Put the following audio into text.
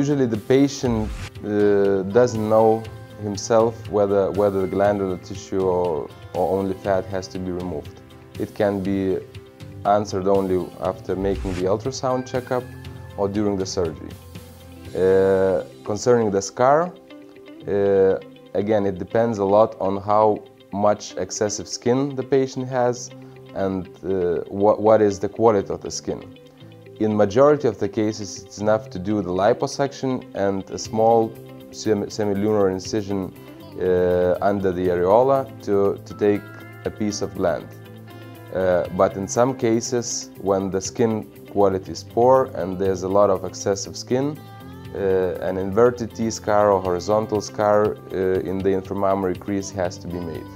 usually the patient uh, doesn't know himself whether, whether the glandular tissue or, or only fat has to be removed. It can be answered only after making the ultrasound checkup or during the surgery. Uh, concerning the scar, uh, again, it depends a lot on how much excessive skin the patient has and uh, what, what is the quality of the skin. In majority of the cases, it's enough to do the liposuction and a small semilunar incision uh, under the areola to, to take a piece of gland. Uh, but in some cases, when the skin quality is poor and there's a lot of excessive skin, uh, an inverted T scar or horizontal scar uh, in the inframammary crease has to be made.